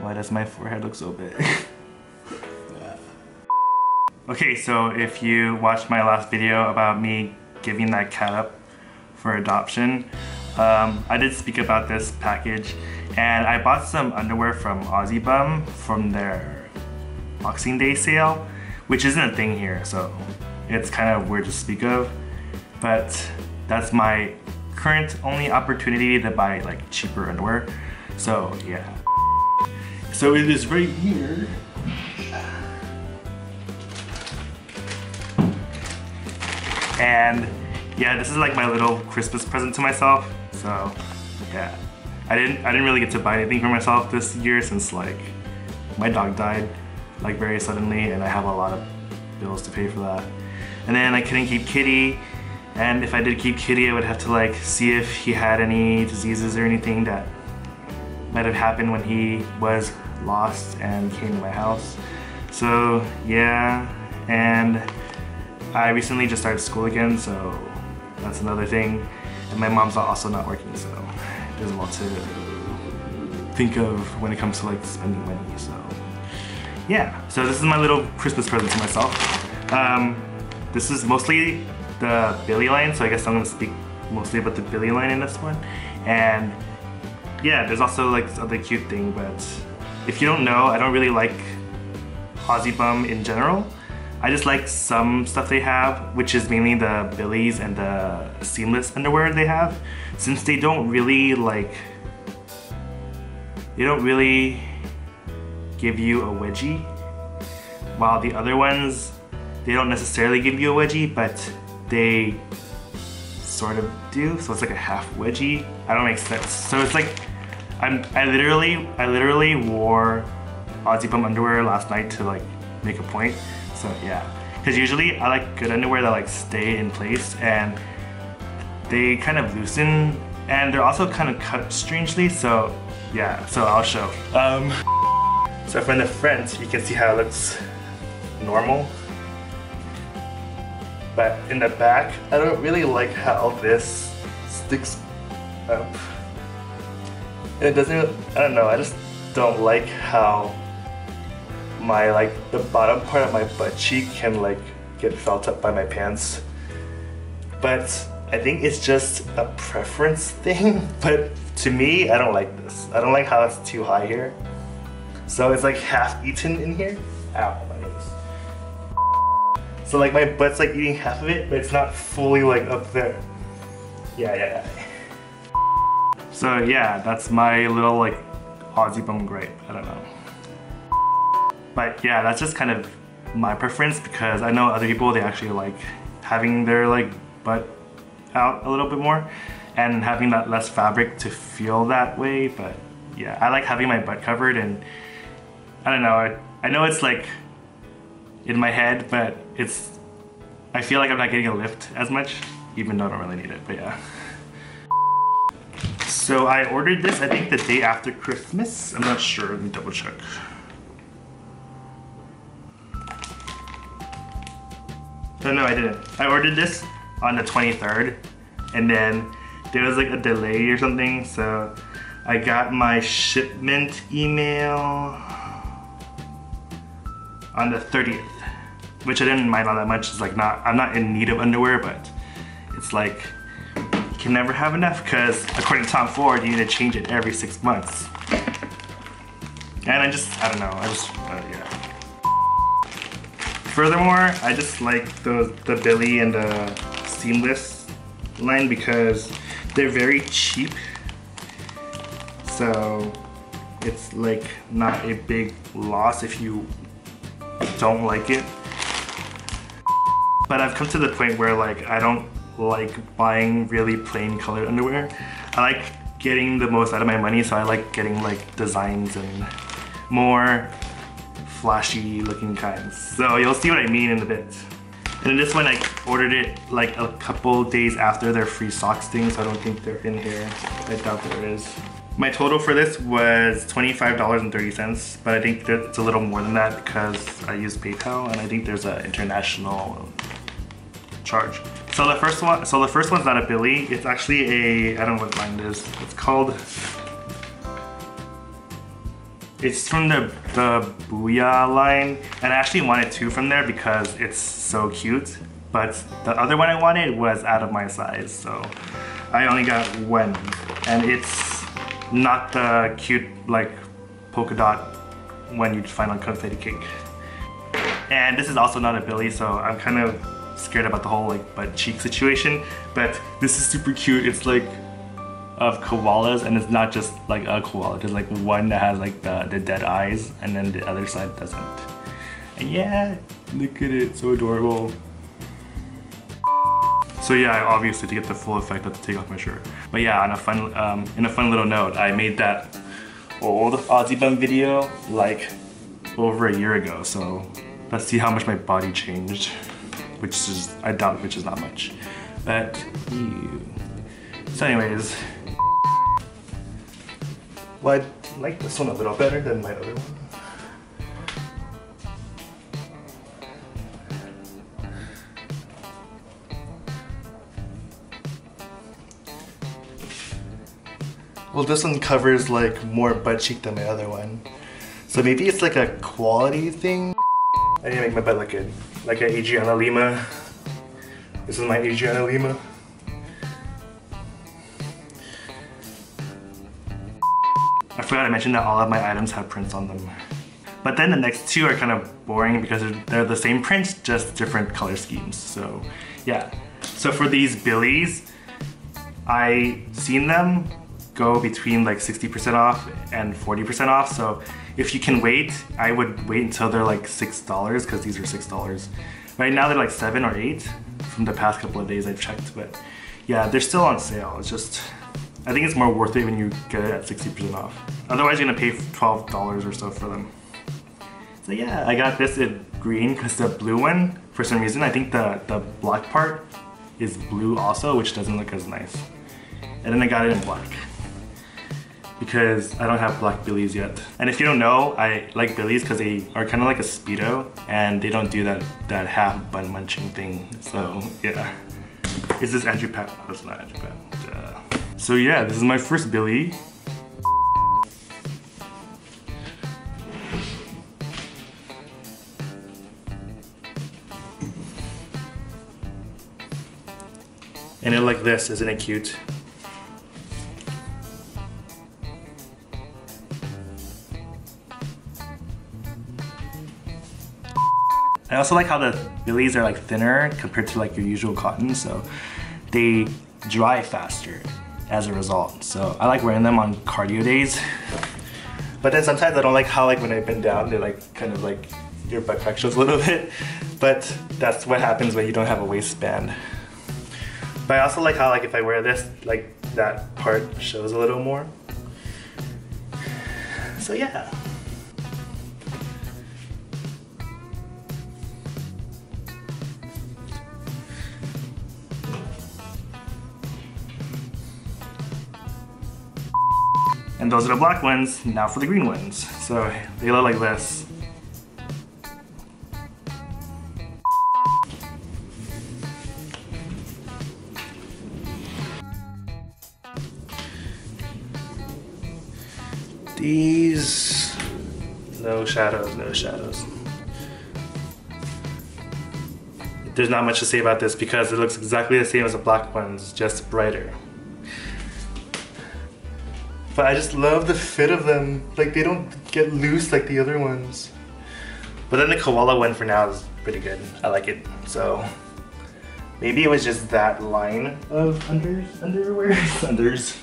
Why does my forehead look so big? okay, so if you watched my last video about me giving that cat up for adoption, um, I did speak about this package and I bought some underwear from Aussie Bum from their Boxing Day sale, which isn't a thing here, so it's kind of weird to speak of. But that's my current only opportunity to buy like cheaper underwear. So yeah. So it is right here. And yeah, this is like my little Christmas present to myself. So yeah, I didn't I didn't really get to buy anything for myself this year since like my dog died like very suddenly and I have a lot of bills to pay for that. And then I couldn't keep Kitty and if I did keep Kitty I would have to like see if he had any diseases or anything that might have happened when he was lost and came to my house. So yeah, and I recently just started school again so that's another thing. And my mom's also not working so there's a lot to think of when it comes to like spending money so yeah, so this is my little Christmas present to myself. Um, this is mostly the Billy line, so I guess I'm gonna speak mostly about the Billy line in this one. And yeah, there's also like this other cute thing, but if you don't know, I don't really like Aussie Bum in general. I just like some stuff they have, which is mainly the Billies and the seamless underwear they have. Since they don't really like, they don't really give you a wedgie, while the other ones, they don't necessarily give you a wedgie, but they sort of do. So it's like a half wedgie. I don't make sense. So it's like, I'm, I literally, I literally wore Aussie Bum underwear last night to like make a point. So yeah, because usually I like good underwear that like stay in place and they kind of loosen and they're also kind of cut strangely. So yeah, so I'll show. Um, so from the front, you can see how it looks normal. But in the back, I don't really like how this sticks up. It doesn't, I don't know, I just don't like how my like the bottom part of my butt cheek can like get felt up by my pants. But I think it's just a preference thing. But to me, I don't like this. I don't like how it's too high here. So it's like half eaten in here. Ow, my nose. So like my butt's like eating half of it, but it's not fully like up there. Yeah, yeah, yeah. So yeah, that's my little like Aussie bum gripe. I don't know. But yeah, that's just kind of my preference because I know other people, they actually like having their like butt out a little bit more and having that less fabric to feel that way. But yeah, I like having my butt covered and I don't know, I, I know it's like in my head, but it's, I feel like I'm not getting a lift as much, even though I don't really need it, but yeah. So I ordered this, I think the day after Christmas. I'm not sure, let me double check. No, no, I didn't. I ordered this on the 23rd, and then there was like a delay or something, so I got my shipment email on the 30th, which I didn't mind all that much. It's like not, I'm not in need of underwear, but it's like, can never have enough because according to Tom Ford, you need to change it every six months. And I just, I don't know, I just, uh, yeah. Furthermore, I just like the, the Billy and the Seamless line because they're very cheap. So it's like not a big loss if you don't like it. But I've come to the point where like I don't like buying really plain colored underwear. I like getting the most out of my money so I like getting like designs and more flashy looking kinds. So you'll see what I mean in a bit. And then this one I ordered it like a couple days after their free socks thing so I don't think they're in here. I doubt there is. My total for this was $25.30, but I think it's a little more than that because I use PayPal and I think there's an international charge. So the first one, so the first one's not a Billy. It's actually a, I don't know what line is. It's called, It's from the, the Booyah line, and I actually wanted two from there because it's so cute. But the other one I wanted was out of my size, so I only got one. And it's not the cute, like, polka dot one you'd find on confetti cake. And this is also not a Billy, so I'm kind of scared about the whole like butt cheek situation. But this is super cute. It's like of koalas and it's not just like a koala. There's like one that has like the, the dead eyes and then the other side doesn't. And yeah, look at it, so adorable. So yeah, obviously to get the full effect, I have to take off my shirt. But yeah, on a fun, um, in a fun little note, I made that old Aussie bum video like over a year ago. So let's see how much my body changed, which is, I doubt which is not much. But, ew. so anyways, well, I like this one a little better than my other one. Well, this one covers like more butt cheek than my other one. So maybe it's like a quality thing. I need to make my butt look good. Like an Adriana Lima. This is my Adriana Lima. I forgot to mention that all of my items have prints on them. But then the next two are kind of boring because they're the same prints, just different color schemes. So yeah. So for these Billies, I seen them go between like 60% off and 40% off. So if you can wait, I would wait until they're like $6 because these are $6. Right now they're like seven or eight from the past couple of days I've checked, but yeah, they're still on sale. It's just, I think it's more worth it when you get it at 60% off. Otherwise you're gonna pay $12 or so for them. So yeah, I got this in green because the blue one, for some reason, I think the, the black part is blue also, which doesn't look as nice. And then I got it in black because I don't have black billies yet. And if you don't know, I like billies because they are kind of like a Speedo and they don't do that, that half bun munching thing. So yeah. Is this Andrew Pat? No, it's not Andrew Pat. Uh, so yeah, this is my first billy. And it like this, isn't it cute? I also like how the billies are like thinner compared to like your usual cotton, so they dry faster as a result. So I like wearing them on cardio days. But then sometimes I don't like how like when I bend down, they're like kind of like your butt crack shows a little bit. But that's what happens when you don't have a waistband. But I also like how like if I wear this, like that part shows a little more. So yeah. And those are the black ones, now for the green ones. So they look like this. These, no shadows, no shadows. There's not much to say about this because it looks exactly the same as the black ones, just brighter. But I just love the fit of them. Like they don't get loose like the other ones. But then the koala one for now is pretty good. I like it. So maybe it was just that line of unders, underwear, unders.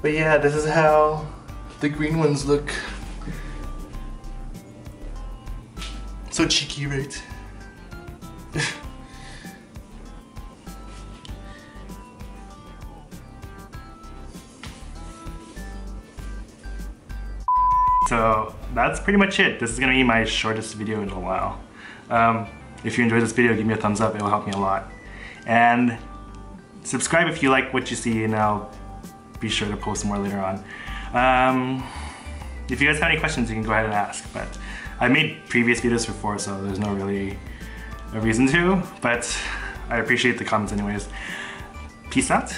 But yeah, this is how the green ones look. So cheeky, right? So that's pretty much it. This is gonna be my shortest video in a while. Um, if you enjoyed this video, give me a thumbs up, it will help me a lot. And subscribe if you like what you see and I'll be sure to post more later on. Um, if you guys have any questions, you can go ahead and ask, but I made previous videos before, so there's no really a reason to, but I appreciate the comments anyways. Peace out.